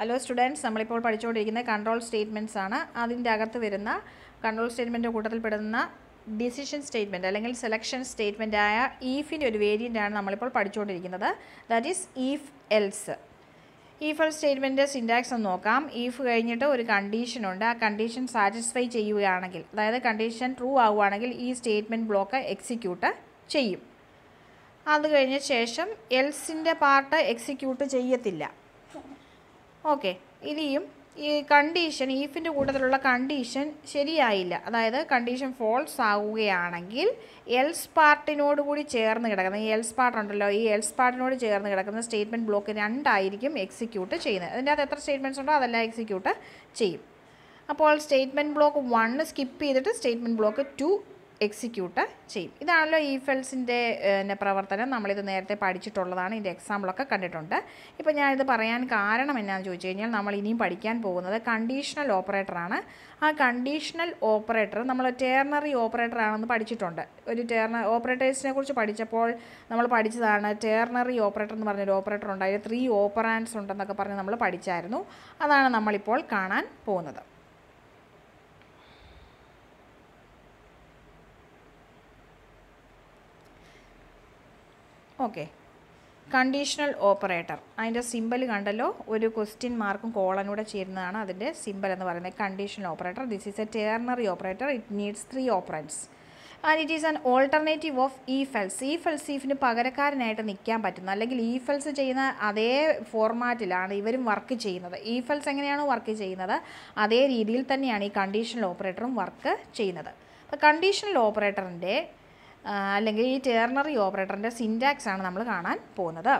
Hello students നമ്മളിപ്പോൾ പഠിച്ചുകൊണ്ടിരിക്കുന്ന control statements ആണ്. അതിന്റെ അകത്ത് വരുന്ന കൺട്രോൾ സ്റ്റേറ്റ്മെന്റ് കൂട്ടത്തിൽപ്പെടുന്ന ഡിസിഷൻ സ്റ്റേറ്റ്മെന്റ് അല്ലെങ്കിൽ സെലക്ഷൻ സ്റ്റേറ്റ്മെന്റ് ആയ ഈഫിന്റെ ഒരു വേരിയന്റ് ആണ് നമ്മളിപ്പോൾ പഠിച്ചുകൊണ്ടിരിക്കുന്നത്. That is if else if else statement syntax ഒന്ന് നോക്കാം. ഈഫ് കഴിഞ്ഞിട്ട് ഒരു കണ്ടീഷൻ ഉണ്ട്. ആ കണ്ടീഷൻ സാറ്റിസ്ഫൈ ചെയ്യുകയാണെങ്കിൽ അതായത് കണ്ടീഷൻ ട്രൂ ആവുകയാണെങ്കിൽ ഈ സ്റ്റേറ്റ്മെന്റ് ബ്ലോക്ക് എക്സിക്യൂട്ട് ചെയ്യും. അത് കഴിഞ്ഞ ശേഷം എൽസിന്റെ പാർട്ട് എക്സിക്യൂട്ട് ചെയ്യത്തില്ല. ഓക്കെ ഇനിയും ഈ കണ്ടീഷൻ ഈഫിന്റെ കൂട്ടത്തിലുള്ള കണ്ടീഷൻ ശരിയായില്ല. അതായത് കണ്ടീഷൻ ഫോൾസ് ആവുകയാണെങ്കിൽ എൽസ് പാർട്ടിനോട് കൂടി ചേർന്ന് കിടക്കുന്ന ഈ എൽസ് പാർട്ടുണ്ടല്ലോ ഈ എൽസ് പാർട്ടിനോട് ചേർന്ന് കിടക്കുന്ന സ്റ്റേറ്റ്മെന്റ് ബ്ലോക്ക് രണ്ടായിരിക്കും എക്സിക്യൂട്ട് ചെയ്യുന്നത്. അതിന്റെ അകത്ത് എത്ര സ്റ്റേറ്റ്മെന്റ്സ് ഉണ്ടോ അതെല്ലാം എക്സിക്യൂട്ട് ചെയ്യും. അപ്പോൾ സ്റ്റേറ്റ്മെന്റ് ബ്ലോക്ക് വണ്ണ് സ്കിപ്പ് ചെയ്തിട്ട് സ്റ്റേറ്റ്മെന്റ് ബ്ലോക്ക് ടു എക്സിക്യൂട്ട് ചെയ്യും. ഇതാണല്ലോ ഈ ഫെൽസിന്റെ പ്രവർത്തനം. നമ്മളിത് നേരത്തെ പഠിച്ചിട്ടുള്ളതാണ്. ഇതിന്റെ എക്സാമ്പിളൊക്കെ കണ്ടിട്ടുണ്ട്. ഇപ്പോൾ ഞാനിത് പറയാൻ കാരണം എന്നാന്ന് ചോദിച്ചു കഴിഞ്ഞാൽ നമ്മൾ ഇനിയും പഠിക്കാൻ പോകുന്നത് കണ്ടീഷണൽ ഓപ്പറേറ്ററാണ് ആ കണ്ടീഷണൽ ഓപ്പറേറ്റർ നമ്മൾ ടേർണറി ഓപ്പറേറ്റർ ആണെന്ന് പഠിച്ചിട്ടുണ്ട്. ഒരു ടേർണ ഓപ്പറേറ്റേഴ്സിനെ കുറിച്ച് പഠിച്ചപ്പോൾ നമ്മൾ പഠിച്ചതാണ് ടേർണറി ഓപ്പറേറ്റർ എന്ന് പറഞ്ഞൊരു ഓപ്പറേറ്റർ ഉണ്ട്. അതിൽ ത്രീ ഓപ്പറാൻസ് ഉണ്ടെന്നൊക്കെ പറഞ്ഞ് നമ്മൾ പഠിച്ചായിരുന്നു. അതാണ് നമ്മളിപ്പോൾ കാണാൻ പോകുന്നത്. ഓക്കെ കണ്ടീഷണൽ ഓപ്പറേറ്റർ അതിന്റെ സിമ്പൽ കണ്ടല്ലോ? ഒരു ക്വസ്റ്റ്യൻ മാർക്കും കോളനൂടെ ചേരുന്നതാണ് അതിന്റെ സിമ്പൽ എന്ന് പറയുന്നത്. Conditional operator this is a ternary operator it needs three operands and it is an alternative of if else ഈ ഫെൽസീഫിന് പകരക്കാരനായിട്ട് നിൽക്കാൻ പറ്റുന്ന അല്ലെങ്കിൽ ഇ ഫെൽസ് ചെയ്യുന്ന അതേ ഫോർമാറ്റിലാണ് ഇവരും വർക്ക് ചെയ്യുന്നത്. ഇ ഫെൽസ് എങ്ങനെയാണോ വർക്ക് ചെയ്യുന്നത്? അതേ രീതിയിൽ തന്നെയാണ് ഈ കണ്ടീഷണൽ ഓപ്പറേറ്ററും വർക്ക് ചെയ്യുന്നത്. അപ്പോൾ കണ്ടീഷണൽ ഓപ്പറേറ്ററിന്റെ അല്ലെങ്കിൽ ഈ ടേർണറി ഓപ്പറേറ്ററിന്റെ സിന്റാക്സ് ആണ് നമ്മൾ കാണാൻ പോകുന്നത്.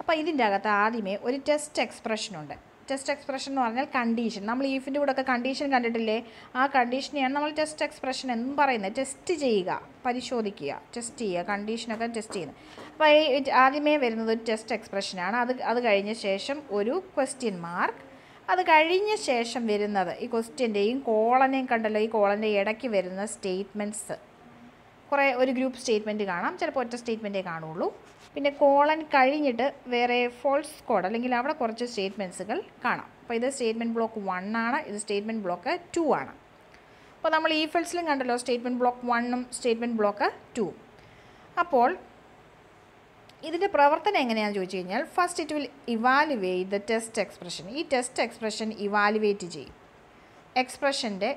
അപ്പോൾ ഇതിന്റെ അകത്ത് ആദ്യമേ ഒരു ടെസ്റ്റ് എക്സ്പ്രഷൻ ഉണ്ട്. ടെസ്റ്റ് എക്സ്പ്രഷൻ എന്ന് പറഞ്ഞാൽ കണ്ടീഷൻ നമ്മൾ ഈഫിന്റെ കൂടെ ഒക്കെ കണ്ടീഷൻ കണ്ടിട്ടില്ലേ? ആ കണ്ടീഷനെയാണ് നമ്മൾ ടെസ്റ്റ് എക്സ്പ്രഷൻ എന്ന് പറയുന്നത്. ടെസ്റ്റ് ചെയ്യുക പരിശോധിക്കുക ടെസ്റ്റ് ചെയ്യുക കണ്ടീഷനൊക്കെ ടെസ്റ്റ് ചെയ്യുന്നത്. അപ്പോൾ ഈ ആദ്യമേ വരുന്നത് ഒരു ടെസ്റ്റ് എക്സ്പ്രഷനാണ് അത് അത് കഴിഞ്ഞ ശേഷം ഒരു ക്വസ്റ്റ്യൻ മാർക്ക് അത് കഴിഞ്ഞ ശേഷം വരുന്നത് ഈ ക്വസ്റ്റ്യന്റെയും കോളനെയും കണ്ടല്ലോ. ഈ കോളന്റെ ഇടയ്ക്ക് വരുന്ന സ്റ്റേറ്റ്മെന്റ്സ് കുറേ ഒരു ഗ്രൂപ്പ് സ്റ്റേറ്റ്മെന്റ് കാണാം. ചിലപ്പോൾ ഒറ്റ സ്റ്റേറ്റ്മെന്റേ കാണുള്ളൂ. പിന്നെ കോളൻ കഴിഞ്ഞിട്ട് വേറെ ഫോൾസ് കോഡ് അല്ലെങ്കിൽ അവിടെ കുറച്ച് സ്റ്റേറ്റ്മെന്റ്സുകൾ കാണാം. അപ്പോൾ ഇത് സ്റ്റേറ്റ്മെന്റ് ബ്ലോക്ക് വൺ ആണ്. ഇത് സ്റ്റേറ്റ്മെന്റ് ബ്ലോക്ക് ടു ആണ്. അപ്പോൾ നമ്മൾ ഈ ഫെൽസിലും കണ്ടല്ലോ സ്റ്റേറ്റ്മെന്റ് ബ്ലോക്ക് വണ്ണും സ്റ്റേറ്റ്മെന്റ് ബ്ലോക്ക് ടു അപ്പോൾ ഇതിന്റെ പ്രവർത്തനം എങ്ങനെയാണെന്ന് ചോദിച്ചു കഴിഞ്ഞാൽ first it will evaluate the test expression ഈ ടെസ്റ്റ് എക്സ്പ്രഷൻ ഇവാലുവേറ്റ് ചെയ്യും. എക്സ്പ്രഷന്റെ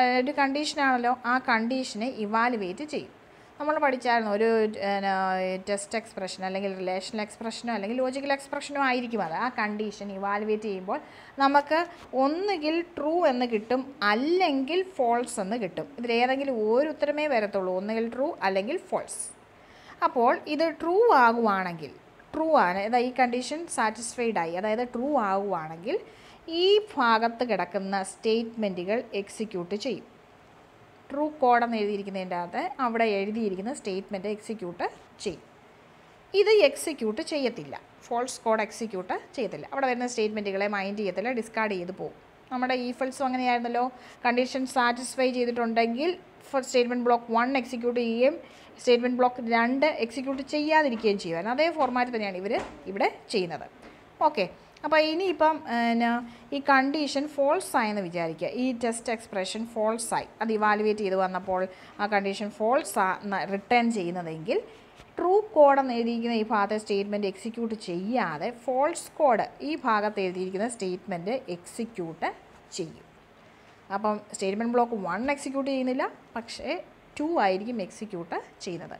ഒരു കണ്ടീഷനാണല്ലോ ആ കണ്ടീഷനെ ഇവാലുവേറ്റ് ചെയ്യും. നമ്മൾ പഠിച്ചായിരുന്നു ഒരു ടെസ്റ്റ് എക്സ്പ്രഷൻ അല്ലെങ്കിൽ റിലേഷണൽ എക്സ്പ്രഷനോ അല്ലെങ്കിൽ ലോജിക്കൽ എക്സ്പ്രഷനോ ആയിരിക്കും അത്. ആ കണ്ടീഷൻ ഇവാലുവേറ്റ് ചെയ്യുമ്പോൾ നമുക്ക് ഒന്നുകിൽ ട്രൂ എന്ന് കിട്ടും അല്ലെങ്കിൽ ഫോൾസ് എന്ന് കിട്ടും. ഇതിലേതെങ്കിലും ഒരു ഉത്തരമേ വരത്തുള്ളൂ. ഒന്നുകിൽ ട്രൂ അല്ലെങ്കിൽ ഫോൾസ് അപ്പോൾ ഇത് ട്രൂ ആകുവാണെങ്കിൽ ട്രൂ ആണ്. അതായത് ഈ കണ്ടീഷൻ സാറ്റിസ്ഫൈഡ് ആയി. അതായത് ട്രൂ ആകുവാണെങ്കിൽ ഈ ഭാഗത്ത് കിടക്കുന്ന സ്റ്റേറ്റ്മെന്റുകൾ എക്സിക്യൂട്ട് ചെയ്യും. ട്രൂ കോഡെന്ന് എഴുതിയിരിക്കുന്നതിന്റെ അകത്ത് അവിടെ എഴുതിയിരിക്കുന്ന സ്റ്റേറ്റ്മെന്റ് എക്സിക്യൂട്ട് ചെയ്യും. ഇത് എക്സിക്യൂട്ട് ചെയ്യത്തില്ല. ഫോൾസ് കോഡ് എക്സിക്യൂട്ട് ചെയ്യത്തില്ല. അവിടെ വരുന്ന സ്റ്റേറ്റ്മെന്റുകളെ മൈൻഡ് ചെയ്യത്തില്ല ഡിസ്കാർഡ് ചെയ്ത് പോകും. നമ്മുടെ ഈ ഫിൽസും അങ്ങനെയായിരുന്നല്ലോ. കണ്ടീഷൻ സാറ്റിസ്ഫൈ ചെയ്തിട്ടുണ്ടെങ്കിൽ for statement block one execute ചെയ്യുകയും സ്റ്റേറ്റ്മെന്റ് ബ്ലോക്ക് രണ്ട് എക്സിക്യൂട്ട് ചെയ്യാതിരിക്കുകയും ചെയ്യുമായിരുന്നു. അതേ ഫോർമാറ്റ് തന്നെയാണ് ഇവർ ഇവിടെ ചെയ്യുന്നത്. ഓക്കെ. അപ്പോൾ ഇനിയിപ്പം ഈ കണ്ടീഷൻ ഫോൾസ് ആയെന്ന് വിചാരിക്കുക. ഈ ടെസ്റ്റ് എക്സ്പ്രഷൻ ഫോൾസ് ആയി. അത് ഇവാലുവേറ്റ് ചെയ്ത് വന്നപ്പോൾ ആ കണ്ടീഷൻ ഫോൾസ് ആ റിട്ടേൺ ചെയ്യുന്നതെങ്കിൽ ട്രൂ കോഡ് എന്ന് എഴുതിയിരിക്കുന്ന ഈ ഭാഗത്തെ സ്റ്റേറ്റ്മെന്റ് എക്സിക്യൂട്ട് ചെയ്യാതെ ഫോൾസ് കോഡ് ഈ ഭാഗത്ത് എഴുതിയിരിക്കുന്ന സ്റ്റേറ്റ്മെന്റ് എക്സിക്യൂട്ട് ചെയ്യും. അപ്പം സ്റ്റേറ്റ്മെന്റ് ബ്ലോക്ക് വൺ എക്സിക്യൂട്ട് ചെയ്യുന്നില്ല പക്ഷേ ടു ആയിരിക്കും എക്സിക്യൂട്ട് ചെയ്യുന്നത്.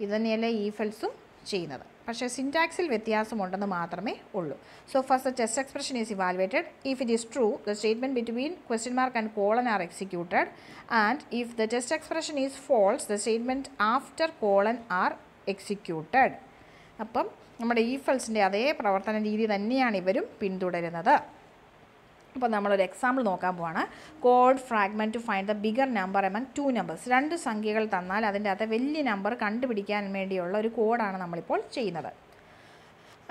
ഇത് തന്നെയല്ലേ ഈ ഫെൽസും ചെയ്യുന്നത്. പക്ഷേ സിന്റാക്സിൽ വ്യത്യാസമുണ്ടെന്ന് മാത്രമേ ഉള്ളൂ. So first the test expression is evaluated if it is true the statement between question mark and colon are executed and if the test expression is false the statement after colon are executed അപ്പം നമ്മുടെ ഈ ഫെൽസിന്റെ അതേ പ്രവർത്തന രീതി തന്നെയാണ് ഇവരും പിന്തുടരുന്നത്. അപ്പോൾ നമ്മളൊരു എക്സാമ്പിൾ നോക്കാൻ പോവാണ്. Code fragment to find the bigger number among two numbers രണ്ട് സംഖ്യകൾ തന്നാൽ അതിന്റെ അകത്ത് വലിയ നമ്പർ കണ്ടുപിടിക്കാൻ വേണ്ടിയുള്ള ഒരു കോഡാണ് നമ്മളിപ്പോൾ ചെയ്യുന്നത്.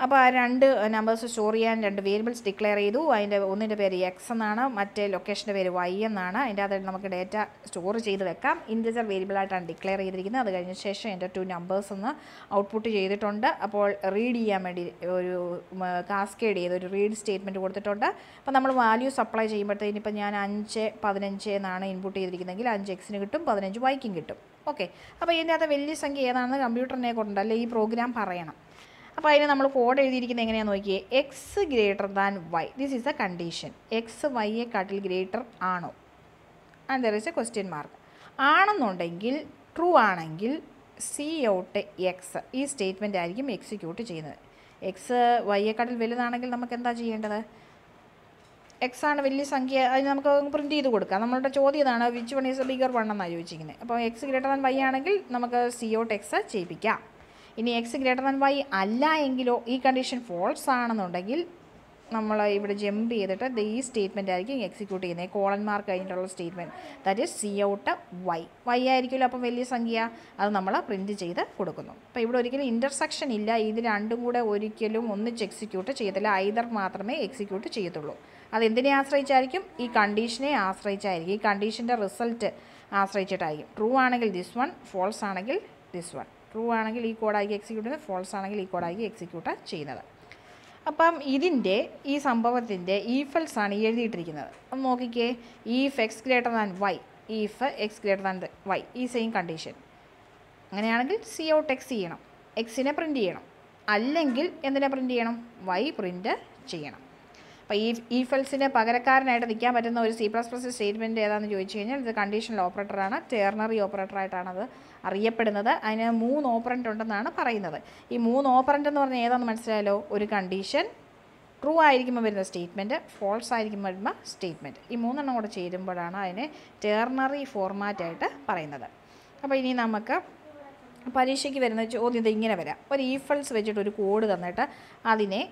അപ്പോൾ ആ രണ്ട് നമ്പേഴ്സ് സ്റ്റോർ ചെയ്യാൻ രണ്ട് വേരിയബിൾസ് ഡിക്ലെയർ ചെയ്തു. അതിന്റെ ഒന്നിന്റെ പേര് എക്സ് എന്നാണ് മറ്റേ ലൊക്കേഷന്റെ പേര് വൈ എന്നാണ്. അതിന്റെ അത് നമുക്ക് ഡേറ്റ സ്റ്റോർ ചെയ്ത് വെക്കാം. ഇൻഡിജർ വേരിയബിൾ ആയിട്ടാണ് ഡിക്ലെയർ ചെയ്തിരിക്കുന്നത്. അത് കഴിഞ്ഞ ശേഷം എന്റെ ടു നമ്പേഴ്സ് ഒന്ന് ഔട്ട്പുട്ട് ചെയ്തിട്ടുണ്ട്. അപ്പോൾ റീഡ് ചെയ്യാൻ വേണ്ടി ഒരു കാസ്കേഡ് ചെയ്ത് ഒരു റീഡ് സ്റ്റേറ്റ്മെന്റ് കൊടുത്തിട്ടുണ്ട്. അപ്പോൾ നമ്മൾ വാല്യൂ സപ്ലൈ ചെയ്യുമ്പോഴത്തേന് ഇപ്പം ഞാൻ അഞ്ച് പതിനഞ്ച് എന്നാണ് ഇൻപുട്ട് ചെയ്തിരിക്കുന്നതെങ്കിൽ അഞ്ച് എക്സിന് കിട്ടും പതിനഞ്ച് വൈക്കും കിട്ടും. ഓക്കെ അപ്പോൾ ഇതിന്റെ അകത്ത് വലിയ സംഖ്യ ഏതാണെന്ന് കമ്പ്യൂട്ടറിനെ കൊണ്ടല്ലേ ഈ പ്രോഗ്രാം പറയണം. അപ്പോൾ അതിന് നമ്മൾ കോഡ് എഴുതിയിരിക്കുന്നത് എങ്ങനെയാണെന്ന് നോക്കിയേ? X greater than Y this is a condition X വൈയെക്കാട്ടിൽ greater ആണോ? And there is a question mark ആണെന്നുണ്ടെങ്കിൽ ട്രൂ ആണെങ്കിൽ സി ഔട്ട് എക്സ് ഈ സ്റ്റേറ്റ്മെന്റ് ആയിരിക്കും എക്സിക്യൂട്ട് ചെയ്യുന്നത്. എക്സ് വൈയെക്കാട്ടിൽ വലുതാണെങ്കിൽ നമുക്ക് എന്താ ചെയ്യേണ്ടത്? എക്സ് ആണ് വലിയ സംഖ്യ അതിന് നമുക്ക് പ്രിന്റ് ചെയ്ത് കൊടുക്കാം. നമ്മളുടെ ചോദ്യം ഇതാണ് which one is bigger one എന്നാണ് ചോദിച്ചിരിക്കുന്നത്. അപ്പോൾ എക്സ് ഗ്രേറ്റർ ദാൻ വൈ ആണെങ്കിൽ നമുക്ക് സി ഔട്ട് എക്സ് ചെയ്യിപ്പിക്കാം. ഇനി എക്സ് ഗ്രേറ്റർ ദാൻ വൈ അല്ല എങ്കിലോ ഈ കണ്ടീഷൻ ഫോൾസ് ആണെന്നുണ്ടെങ്കിൽ നമ്മൾ ഇവിടെ ജമ്പ് ചെയ്തിട്ട് ഈ സ്റ്റേറ്റ്മെന്റ് ആയിരിക്കും എക്സിക്യൂട്ട് ചെയ്യുന്നത്. കോളൻ മാർക്ക് കഴിഞ്ഞിട്ടുള്ള statement that is cout Y Y ആയിരിക്കുമല്ലോ അപ്പം വലിയ സംഖ്യ. അത് നമ്മൾ പ്രിന്റ് ചെയ്ത് കൊടുക്കുന്നു. അപ്പോൾ ഇവിടെ ഒരിക്കലും ഇന്റർസെക്ഷൻ ഇല്ല. ഇത് രണ്ടും കൂടെ ഒരിക്കലും ഒന്നിച്ച് എക്സിക്യൂട്ട് ചെയ്യത്തില്ല ഐദർ മാത്രമേ എക്സിക്യൂട്ട് ചെയ്യത്തുള്ളൂ. അത് എന്തിനെ ആശ്രയിച്ചായിരിക്കും? ഈ കണ്ടീഷനെ ആശ്രയിച്ചായിരിക്കും. ഈ കണ്ടീഷന്റെ റിസൾട്ട് ആശ്രയിച്ചിട്ടായിരിക്കും. ട്രൂ ആണെങ്കിൽ ദിസ് വൺ ഫോൾസ് ആണെങ്കിൽ ദിസ് വൺ ട്രൂ ആണെങ്കിൽ ഈ കോഡായിരിക്കും എക്സിക്യൂട്ട് ചെയ്യുന്നത് ഫോൾസ് ആണെങ്കിൽ ഈ കോഡായിരിക്കും എക്സിക്യൂട്ട് ചെയ്യുന്നത്. അപ്പം ഇതിന്റെ ഈ സംഭവത്തിന്റെ ഈഫൽസ് ആണ് എഴുതിയിട്ടിരിക്കുന്നത്. അപ്പം നോക്കിക്കേ. If X greater than Y if X greater than Y ഈ സെയിം കണ്ടീഷൻ അങ്ങനെയാണെങ്കിൽ സി ഔട്ട് എക്സ് ചെയ്യണം എക്സിനെ പ്രിന്റ് ചെയ്യണം. അല്ലെങ്കിൽ എന്തിനെ പ്രിന്റ് ചെയ്യണം? വൈ പ്രിന്റ് ചെയ്യണം. അപ്പോൾ ഈ ഈ ഫെൽസിന് പകരക്കാരനായിട്ട് നിൽക്കാൻ പറ്റുന്ന ഒരു സി പ്ലസ് പ്ലസ് സ്റ്റേറ്റ്മെന്റ് ഏതാണെന്ന് ചോദിച്ചു കഴിഞ്ഞാൽ ഇത് കണ്ടീഷണൽ ഓപ്പറേറ്ററാണ് ടേർണറി ഓപ്പറേറ്ററായിട്ടാണ് അത് അറിയപ്പെടുന്നത്. അതിന് മൂന്ന് ഓപ്പറന്റ് ഉണ്ടെന്നാണ് പറയുന്നത്. ഈ മൂന്ന് ഓപ്പറന്റ് എന്ന് പറഞ്ഞാൽ ഏതാണെന്ന് മനസ്സിലായല്ലോ? ഒരു കണ്ടീഷൻ ട്രൂ ആയിരിക്കുമ്പോൾ വരുന്ന സ്റ്റേറ്റ്മെന്റ് ഫോൾസ് ആയിരിക്കുമ്പോൾ വരുന്ന സ്റ്റേറ്റ്മെന്റ് ഈ മൂന്നെണ്ണം കൂടെ ചേരുമ്പോഴാണ് അതിനെ ടേർണറി ഫോർമാറ്റായിട്ട് പറയുന്നത്. അപ്പോൾ ഇനി നമുക്ക് പരീക്ഷയ്ക്ക് വരുന്ന ചോദ്യം ഇങ്ങനെ വരാം. ഒരു ഈഫൾസ് വെച്ചിട്ട് ഒരു കോഡ് തന്നിട്ട് അതിനെ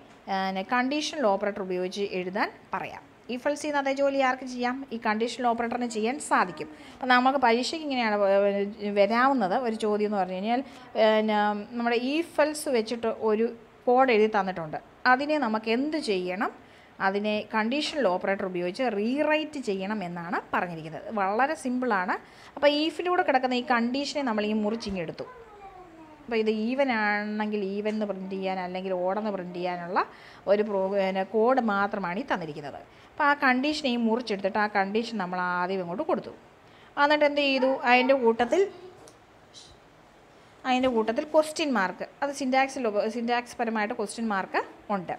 കണ്ടീഷണൽ ഓപ്പറേറ്റർ ഉപയോഗിച്ച് എഴുതാൻ പറയാം. ഈഫൾസ് ചെയ്യുന്ന അതേ ജോലി ആർക്ക് ചെയ്യാം? ഈ കണ്ടീഷണൽ ഓപ്പറേറ്ററിന് ചെയ്യാൻ സാധിക്കും. അപ്പം നമുക്ക് പരീക്ഷയ്ക്ക് ഇങ്ങനെയാണ് വരാവുന്നത് ഒരു ചോദ്യം എന്ന് പറഞ്ഞു കഴിഞ്ഞാൽ നമ്മുടെ ഈഫൾസ് വെച്ചിട്ട് ഒരു കോഡ് എഴുതി തന്നിട്ടുണ്ട്. അതിനെ നമുക്ക് എന്ത് ചെയ്യണം? അതിനെ കണ്ടീഷണൽ ഓപ്പറേറ്റർ ഉപയോഗിച്ച് റീറൈറ്റ് ചെയ്യണം എന്നാണ് പറഞ്ഞിരിക്കുന്നത്. വളരെ സിമ്പിളാണ് അപ്പോൾ ഈഫിലൂടെ കിടക്കുന്ന ഈ കണ്ടീഷനെ നമ്മൾ ഈ മുറിച്ചിങ്ങെടുത്തു അപ്പോൾ ഇത് ഈവൻ ആണെങ്കിൽ ഈവൻ എന്ന് പ്രിന്റ് ചെയ്യാൻ അല്ലെങ്കിൽ ഓടെന്ന് പ്രിന്റ് ചെയ്യാനുള്ള ഒരു പ്രോ കോഡ് മാത്രമാണ് ഈ തന്നിരിക്കുന്നത്. അപ്പോൾ ആ കണ്ടീഷൻ ഈ മുറിച്ചെടുത്തിട്ട് ആ കണ്ടീഷൻ നമ്മൾ ആദ്യം ഇങ്ങോട്ട് കൊടുത്തു. എന്നിട്ട് എന്ത് ചെയ്തു? അതിന്റെ കൂട്ടത്തിൽ അതിന്റെ കൂട്ടത്തിൽ ക്വസ്റ്റ്യൻ മാർക്ക് അത് സിന്റാക്സിൽ സിന്റാക്സ് പരമായിട്ട് ക്വസ്റ്റ്യൻ മാർക്ക് ഉണ്ട്.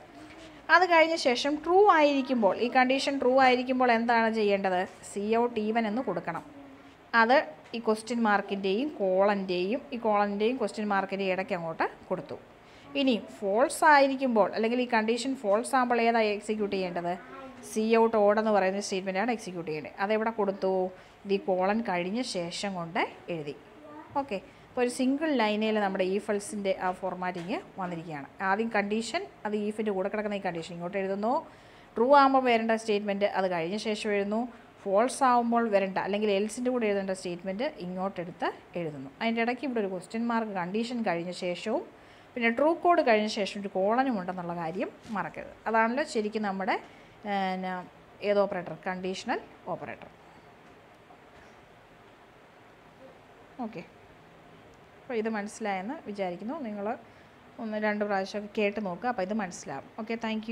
അത് കഴിഞ്ഞ ശേഷം ട്രൂ ആയിരിക്കുമ്പോൾ ഈ കണ്ടീഷൻ ട്രൂ ആയിരിക്കുമ്പോൾ എന്താണ് ചെയ്യേണ്ടത്? സി ഔട്ട് ഈവൻ എന്ന് കൊടുക്കണം. അത് ഈ ക്വസ്റ്റ്യൻ മാർക്കിന്റെയും കോളന്റെയും ഈ കോളന്റെയും ക്വസ്റ്റ്യൻ മാർക്കിന്റെയും ഇടയ്ക്ക് അങ്ങോട്ട് കൊടുത്തു. ഇനി ഫോൾസ് ആയിരിക്കുമ്പോൾ അല്ലെങ്കിൽ ഈ കണ്ടീഷൻ ഫോൾസ് ആകുമ്പോൾ ഏതാണ് എക്സിക്യൂട്ട് ചെയ്യേണ്ടത്? സി ഔട്ട് ഓഡ് എന്ന് പറയുന്ന സ്റ്റേറ്റ്മെന്റാണ് എക്സിക്യൂട്ട് ചെയ്യേണ്ടത്. അതെവിടെ കൊടുത്തു? ഈ കോളൻ കഴിഞ്ഞ ശേഷം കൊണ്ട് എഴുതി. ഓക്കെ അപ്പോൾ ഒരു സിംഗിൾ ലൈനിൽ നമ്മുടെ ഈ ഫൾസിന്റെ ആ ഫോർമാറ്റിങ് വന്നിരിക്കുകയാണ്. ആദ്യം കണ്ടീഷൻ അത് ഈഫിന്റെ കൂടെ കിടക്കുന്ന ഈ കണ്ടീഷൻ ഇങ്ങോട്ട് എഴുതുന്നു. ട്രൂ ആകുമ്പോൾ വരേണ്ട സ്റ്റേറ്റ്മെന്റ് അത് കഴിഞ്ഞ ശേഷം എഴുതുന്നു. ഫോൾസ് ആവുമ്പോൾ വരണ്ട അല്ലെങ്കിൽ എൽസിന്റെ കൂടെ എഴുതേണ്ട സ്റ്റേറ്റ്മെന്റ് ഇങ്ങോട്ടെടുത്ത് എഴുതുന്നു. അതിന്റെ ഇടയ്ക്ക് ഇവിടെ ഒരു ക്വസ്റ്റ്യൻ മാർക്ക് കണ്ടീഷൻ കഴിഞ്ഞ ശേഷവും പിന്നെ ട്രൂ കോഡ് കഴിഞ്ഞ ശേഷം ഒരു കോളനും ഉണ്ടെന്നുള്ള കാര്യം മറക്കരുത്. അതാണല്ലോ ശരിക്കും നമ്മുടെ ഏത് ഓപ്പറേറ്റർ കണ്ടീഷണൽ ഓപ്പറേറ്റർ ഓക്കെ അപ്പോൾ ഇത് മനസ്സിലായെന്ന് വിചാരിക്കുന്നു. നിങ്ങൾ ഒന്ന് രണ്ട് പ്രാവശ്യമൊക്കെ കേട്ട് നോക്കുക അപ്പോൾ ഇത് മനസ്സിലാവും. Okay thank